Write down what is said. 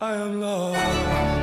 I am lost.